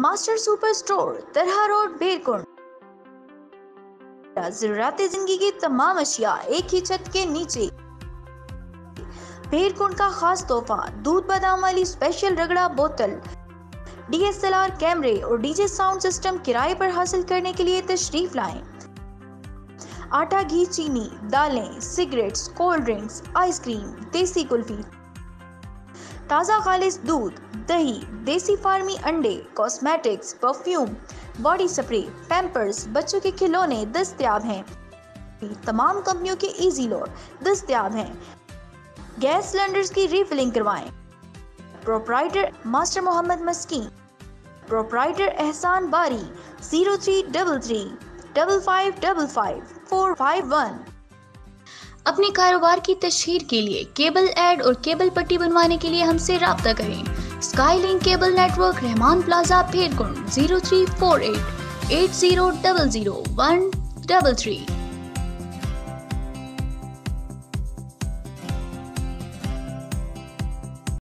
Master super store तरह road Berkund ज़रूरत ज़िंदगी की तमाम अशिया एक ही छत के नीचे। भेड़कुंड का खास तोहफा, दूध बादाम वाली स्पेशल रगड़ा बोतल। डीएसएलआर कैमरे और डीजे साउंड सिस्टम किराए पर हासिल करने के लिए तशरीफ़ लाएँ। आटा, घी, चीनी, दालें सिगरेट्स कोल्ड ड्रिंक्स आइसक्रीम देसी कुल्फी। ताज़ा खालिश दूध दही, देसी फार्मी अंडे cosmetics perfume body spray Pampers बच्चों के खिलौने दस्तियाब हैं। तमाम कंपनियों के इजी लोड दस्तियाब हैं। गैस सिलेंडर्स की रिफिलिंग करवाएँ। Proprietor master Mohammad Maskeen. Proprietor Ehsan Bari zero three double three double five double five four five one अपने कारोबार की तशहीर के लिए केबल एड और केबल पट्टी बनवाने के लिए हमसे रब्ता करें। Skylink cable network Rehman plaza Ferkund zero three four eight eight zero double zero one double three